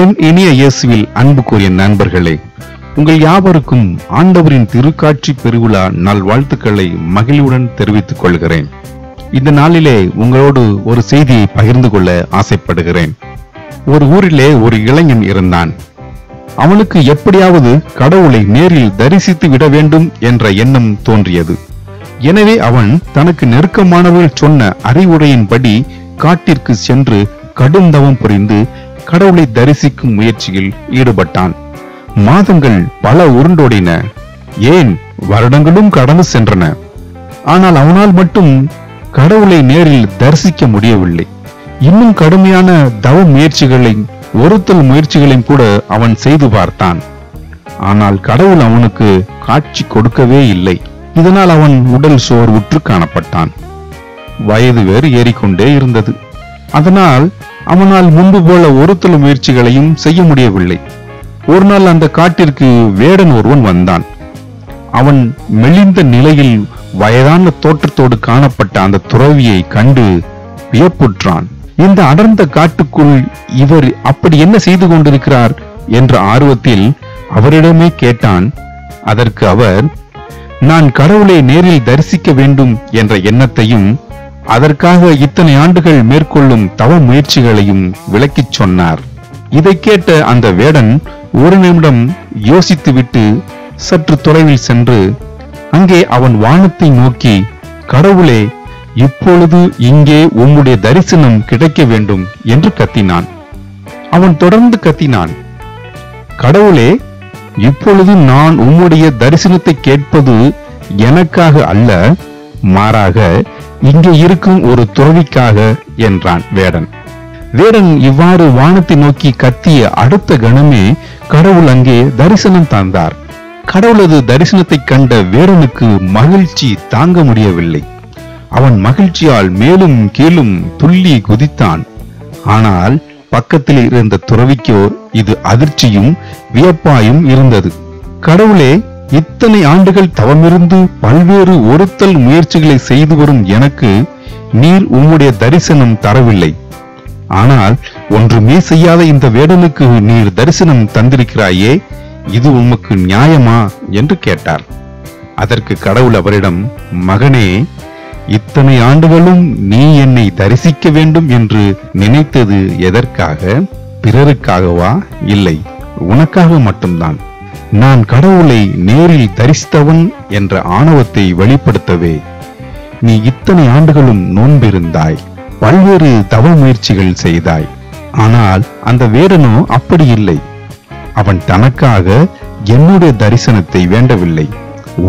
என் இனிய இயேசுவில் அன்பு கூறிய நண்பர்களே உங்கள் யாவருக்கும் ஆண்டவரின் திருக்காட்சி பெருவிழா நல்வாழ்த்துக்களை மகிழ்வுடன் தெரிவித்துக் கொள்கிறேன். இந்த நாளிலே உங்களோடு ஒரு செய்தியை பகிர்ந்து கொள்ள ஆசைப்படுகிறேன். ஒரு ஊரிலே ஒரு இளைஞன் இருந்தான். அவனுக்கு எப்படியாவது கடவுளை நேரில் தரிசித்து விட வேண்டும் என்ற எண்ணம் தோன்றியது. எனவே அவன் தனக்கு நெருக்கமானவர்கள் சொன்ன அறிவுரையின்படி காட்டிற்கு சென்று கடும் தவம் புரிந்து கடவுளை தரிசிக்கும் முயற்சியில் ஈடுபட்டான். மாதங்கள் பல உருண்டோடின. ஏன் வருடங்களும் கடந்து சென்றன? ஆனால் அவனால் மட்டும் கடவுளை நேரில் தரிசிக்க முடியவில்லை. இன்னும் கடுமையான தவ முயற்சிகளையும் ஒருத்தல் முயற்சிகளையும் கூட அவன் செய்து பார்த்தான். ஆனால் கடவுள் அவனுக்கு காட்சி கொடுக்கவே இல்லை. இதனால் அவன் உடல் சோர்வுற்று காணப்பட்டான். வயது வேறு ஏறிக்கொண்டே இருந்தது. அதனால் அவனால் முன்பு போல ஒருத்தல் முயற்சிகளையும் செய்ய முடியவில்லை. ஒரு நாள் அந்த காட்டிற்கு வேடன் ஒருவன் வந்தான். அவன் மெலிந்த நிலையில் வயதான தோற்றத்தோடு காணப்பட்ட அந்த துறவியை கண்டு வியப்புற்றான். இந்த அடர்ந்த காட்டுக்குள் இவர் அப்படி என்ன செய்து கொண்டிருக்கிறார் என்ற ஆர்வத்தில் அவரிடமே கேட்டான் அதற்கு அவர் நான் கடவுளை நேரில் தரிசிக்க வேண்டும் என்ற எண்ணத்தையும் அதற்காக இத்தனை ஆண்டுகள் மேற்கொள்ளும் தவ முயற்சிகளையும் விளக்கிச் சொன்னார். இதை கேட்ட அந்த வேடன் ஒரு நிமிடம் யோசித்துவிட்டு சற்று தொலைவில் சென்று அங்கே அவன் வானத்தை நோக்கி கடவுளே இப்பொழுது இங்கே உம்முடைய தரிசனம் கிடைக்க வேண்டும் என்று கத்தினான். அவன் தொடர்ந்து கத்தினான். கடவுளே இப்பொழுது நான் உம்முடைய தரிசனத்தை கேட்பது எனக்காக அல்ல மாறாக இங்கே இருக்கும் ஒரு துறவிக்காக என்றான் வேடன். வேடன் இவ்வாறு வானத்தை நோக்கி கத்திய அடுத்த கணமே கடவுள் அங்கே தரிசனம் தந்தார். கடவுளது தரிசனத்தை கண்ட வேடனுக்கு மகிழ்ச்சி தாங்க முடியவில்லை. அவன் மகிழ்ச்சியால் மேலும் கீழும் துள்ளி குதித்தான். ஆனால் பக்கத்தில் இருந்த துறவிக்கோ இது அதிர்ச்சியும் வியப்பாயும் இருந்தது. கடவுளே இத்தனை ஆண்டுகள் தவமிருந்து பல்வேறு ஒருத்தல் முயற்சிகளை செய்து வரும் எனக்கு நீர் உம்முடைய தரிசனம் தரவில்லை. ஆனால் ஒன்றுமே செய்யாத இந்த வேடனுக்கு நீர் தரிசனம் தந்திருக்கிறாயே இது உமக்கு நியாயமா என்று கேட்டார். அதற்கு கடவுள் அவரிடம் மகனே இத்தனை ஆண்டுகளும் நீ என்னை தரிசிக்க வேண்டும் என்று நினைத்தது எதற்காக? பிறருக்காகவா? இல்லை உனக்காக மட்டும்தான். நான் கடவுளை நேரில் தரிசித்தவன் என்ற ஆணவத்தை வெளிப்படுத்தவே நீ இத்தனை ஆண்டுகளும் நோன்பிருந்தாய். பல்வேறு தவ முயற்சிகள் செய்தாய். ஆனால் அந்த வேடனோ அப்படி இல்லை அவன் தனக்காக என்னுடைய தரிசனத்தை வேண்டவில்லை.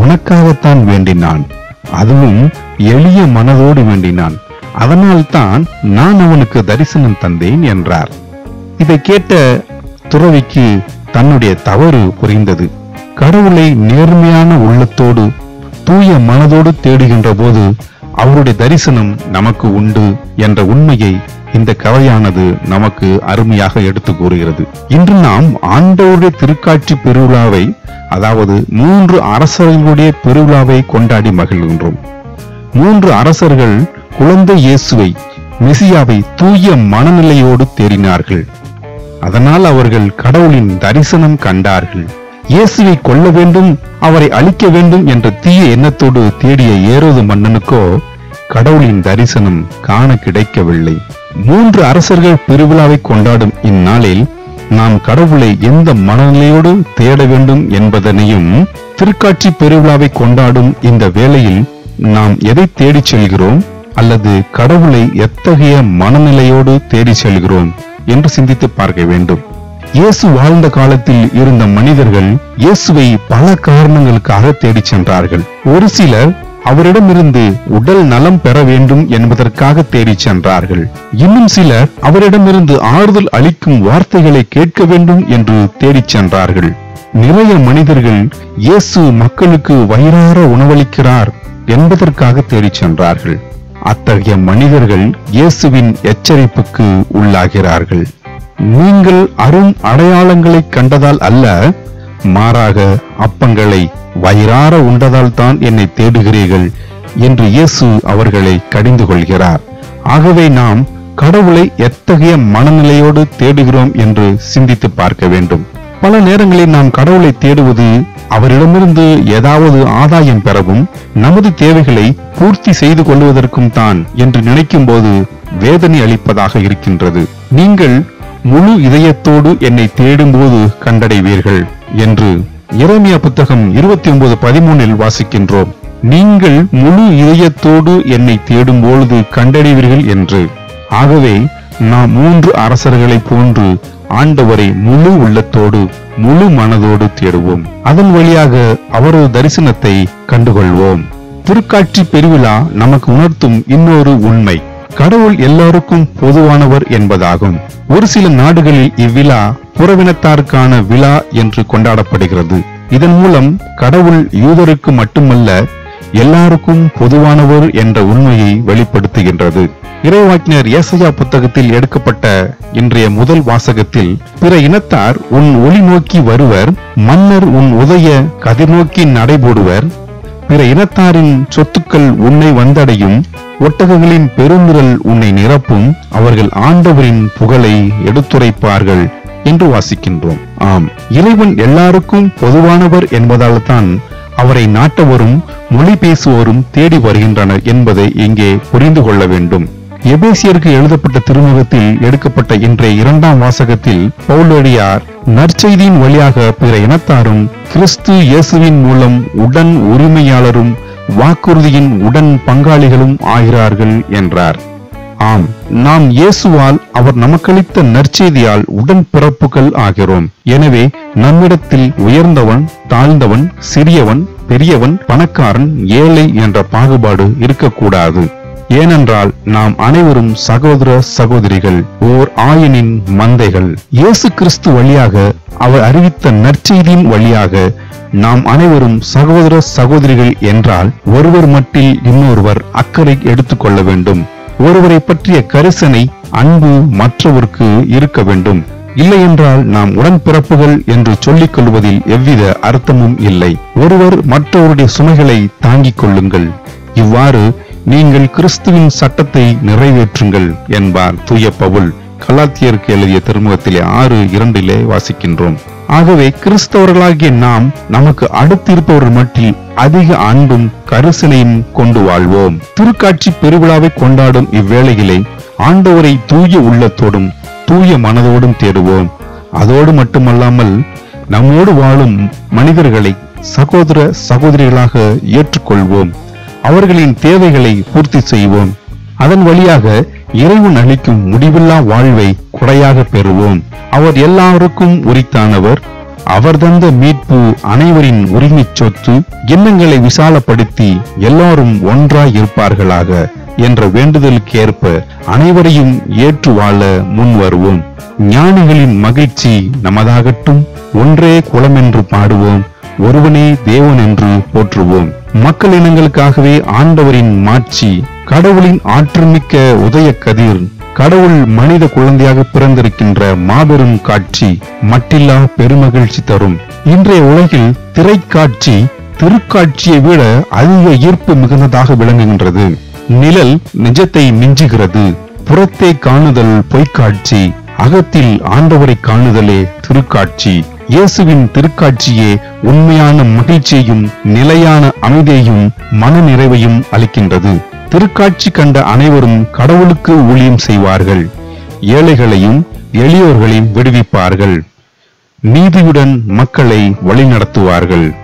உனக்காகத்தான் வேண்டினான். அதுவும் எளிய மனதோடு வேண்டினான். அதனால்தான் நான் அவனுக்கு தரிசனம் தந்தேன் என்றார். இதை கேட்ட துறவிக்கு தன்னுடைய தவறு புரிந்தது. கடவுளை நேர்மையான உள்ளத்தோடு தூய மனதோடு தேடுகின்ற போது அவருடைய தரிசனம் நமக்கு உண்டு என்ற உண்மையை இந்த கதையானது நமக்கு அருமையாக எடுத்து கூறுகிறது. இன்று நாம் ஆண்டவருடைய திருக்காட்சி பெருவிழாவை அதாவது மூன்று அரசர்களுடைய பெருவிழாவை கொண்டாடி மகிழ்கின்றோம். மூன்று அரசர்கள் குழந்தை இயேசுவை மெசியாவை தூய மனநிலையோடு தேறினார்கள் அதனால் அவர்கள் கடவுளின் தரிசனம் கண்டார்கள். இயேசுவை கொல்ல வேண்டும் அவரை அழிக்க வேண்டும் என்ற தீய எண்ணத்தோடு தேடிய ஏரோது மன்னனுக்கோ கடவுளின் தரிசனம் காண கிடைக்கவில்லை. மூன்று அரசர்கள் பெருவிழாவை கொண்டாடும் இந்நாளில் நாம் கடவுளை எந்த மனநிலையோடு தேட வேண்டும் என்பதனையும் திருக்காட்சி பெருவிழாவை கொண்டாடும் இந்த வேளையில் நாம் எதை தேடிச் செல்கிறோம் அல்லது கடவுளை எத்தகைய மனநிலையோடு தேடிச் செல்கிறோம்? என்று சிந்தித்து பார்க்க வேண்டும். இயேசு வாழ்ந்த காலத்தில் இருந்த மனிதர்கள் இயேசுவை பல காரணங்களுக்காக தேடிச் சென்றார்கள். ஒரு சிலர் அவரிடமிருந்து உடல் நலம் பெற வேண்டும் என்பதற்காக தேடிச் சென்றார்கள். இன்னும் சிலர் அவரிடமிருந்து ஆறுதல் அளிக்கும் வார்த்தைகளை கேட்க வேண்டும் என்று தேடிச் சென்றார்கள். நிறைய மனிதர்கள் இயேசு மக்களுக்கு வயிறார உணவளிக்கிறார் என்பதற்காக தேடிச் சென்றார்கள். அத்தகைய மனிதர்கள் இயேசுவின் எச்சரிப்புக்கு உள்ளாகிறார்கள். நீங்கள் அரும் அடையாளங்களை கண்டதால் அல்ல மாறாக அப்பங்களை வயிறார உண்டதால் தான் என்னை தேடுகிறீர்கள் என்று இயேசு அவர்களை கடிந்து கொள்கிறார். ஆகவே நாம் கடவுளை எத்தகைய மனநிலையோடு தேடுகிறோம் என்று சிந்தித்து பார்க்க வேண்டும். பல நேரங்களில் நாம் கடவுளை தேடுவது அவரிடமிருந்து ஏதாவது ஆதாயம் பெறவும் நமது தேவைகளை பூர்த்தி செய்து கொள்வதற்கும் தான் என்று நினைக்கும் போது வேதனை அளிப்பதாக இருக்கின்றது. நீங்கள் முழு இதயத்தோடு என்னை தேடும்போது கண்டடைவீர்கள் என்று இறைமையா புத்தகம் இருபத்தி ஒன்பது பதிமூனில் வாசிக்கின்றோம். நீங்கள் முழு இதயத்தோடு என்னை தேடும் பொழுது கண்டடைவீர்கள் என்று. ஆகவே நாம் மூன்று அரசர்களைப் போன்று ஆண்டவரை முழு உள்ளத்தோடு முழு மனதோடு தேடுவோம். அதன் வழியாக அவரது தரிசனத்தை கண்டுகொள்வோம். திருக்காட்சி பெருவிழா நமக்கு உணர்த்தும் இன்னொரு உண்மை. கடவுள் எல்லாருக்கும் பொதுவானவர் என்பதாகும். ஒரு சில நாடுகளில் இவ்விழா புறவினத்தாருக்கான விழா என்று கொண்டாடப்படுகிறது. இதன் மூலம் கடவுள் யூதருக்கு மட்டுமல்ல எல்லாருக்கும் பொதுவானவர் என்ற உண்மையை வெளிப்படுத்துகின்றது. இறைவாக்கினர் ஏசையா புத்தகத்தில் எடுக்கப்பட்ட இன்றைய முதல் வாசகத்தில் பிற இனத்தார் உன் ஒளி நோக்கி வருவர் மன்னர் உன் உதய கதிர் நோக்கி நடைபோடுவர். பிற இனத்தாரின் சொத்துக்கள் உன்னை வந்தடையும் ஒட்டகங்களின் பெருந்திரல் உன்னை நிரப்பும் அவர்கள் ஆண்டவரின் புகழை எடுத்துரைப்பார்கள் என்று வாசிக்கின்றோம். ஆம். இறைவன் எல்லாருக்கும் பொதுவானவர் என்பதால் தான் அவரை நாட்டவரும் மொழி பேசுவோரும் தேடி வருகின்றனர் என்பதை இங்கே புரிந்து கொள்ள வேண்டும். எபேசியருக்கு எழுதப்பட்ட திருமுகத்தில் எடுக்கப்பட்ட இன்றைய இரண்டாம் வாசகத்தில் பவுலடியார் நற்செய்தியின் வழியாக பிற இனத்தாரும் கிறிஸ்து இயேசுவின் மூலம் உடன் உரிமையாளரும் வாக்குறுதியின் உடன் பங்காளிகளும் ஆகிறார்கள் என்றார். ஆம் நாம் இயேசுவால் அவர் நமக்களித்த நற்செய்தியால் உடன் பிறப்புகள் ஆகிறோம். எனவே நம்மிடத்தில் உயர்ந்தவன் தாழ்ந்தவன் சிறியவன் பெரியவன் பணக்காரன் ஏழை என்ற பாகுபாடு இருக்கக்கூடாது. ஏனென்றால் நாம் அனைவரும் சகோதர சகோதரிகள் ஓர் ஆயனின் மந்தைகள். இயேசு கிறிஸ்து வழியாக அவர் அறிவித்த நற்செய்தியின் வழியாக நாம் அனைவரும் சகோதர சகோதரிகள் என்றால் ஒருவர் மட்டில் இன்னொருவர் அக்கறை எடுத்துக்கொள்ள வேண்டும். ஒருவரை பற்றிய கரிசனை அன்பு மற்றவருக்கு இருக்க வேண்டும். இல்லையென்றால் நாம் உடன்பிறப்புகள் என்று சொல்லிக் கொள்வதில் எவ்வித அர்த்தமும் இல்லை. ஒருவர் மற்றவருடைய சுமைகளை தாங்கிக் கொள்ளுங்கள். இவ்வாறு நீங்கள் கிறிஸ்துவின் சட்டத்தை நிறைவேற்றுங்கள் என்பார் தூய பவுல். கலாத்தியருக்கு எழுதிய திருமுகத்திலே ஆறு இரண்டிலே வாசிக்கின்றோம். ஆகவே கிறிஸ்தவர்களாகிய நாம் நமக்கு அடுத்திருப்பவர்கள் மட்டில் அதிக அன்பும் கரிசனையும் கொண்டு வாழ்வோம். திருக்காட்சி பெருவிழாவை கொண்டாடும் இவ்வேளையிலே ஆண்டவரை தூய உள்ளத்தோடும் தூய மனதோடும் தேடுவோம். அதோடு மட்டுமல்லாமல் நம்மோடு வாழும் மனிதர்களை சகோதர சகோதரிகளாக ஏற்றுக்கொள்வோம். அவர்களின் தேவைகளை பூர்த்தி செய்வோம். அதன் வழியாக இறைவன் அளிக்கும் முடிவில்லா வாழ்வை குறையாக பெறுவோம். அவர் எல்லாருக்கும் உரித்தானவர் அவர் தந்த மீட்பு அனைவரின் உரிமை சொத்து எண்ணங்களை விசாலப்படுத்தி எல்லாரும் ஒன்றாய் இருப்பார்களாக என்ற வேண்டுதலுக்கு ஏற்ப அனைவரையும் ஏற்று வாழ முன் வருவோம். ஞானிகளின் மகிழ்ச்சி நமதாகட்டும். ஒன்றே குலமென்று பாடுவோம். ஒருவனே தேவன் என்று போற்றுவோம். மக்கள் இனங்களுக்காகவே ஆண்டவரின் மாட்சி கடவுளின் ஆற்றமிக்க உதய கதிர் கடவுள் மனித குழந்தையாக பிறந்திருக்கின்ற மாபெரும் காட்சி மட்டில்லா பெருமகிழ்ச்சி தரும். இன்றைய உலகில் திரைக்காட்சி திருக்காட்சியை விட அதிக ஈர்ப்பு மிகுந்ததாக விளங்குகின்றது. நிழல் நிஜத்தை மிஞ்சுகிறது. புறத்தே காணுதல் பொய்க்காட்சி அகத்தில் ஆண்டவரை காணுதலே திருக்காட்சி. இயேசுவின் திருக்காட்சியே உண்மையான மகிழ்ச்சியையும் நிலையான அமைதியையும் மன நிறைவையும் அளிக்கின்றது. திருக்காட்சி கண்ட அனைவரும் கடவுளுக்கு ஊழியம் செய்வார்கள். ஏழைகளையும் எளியோர்களையும் விடுவிப்பார்கள். நீதியுடன் மக்களை வழிநடத்துவார்கள்.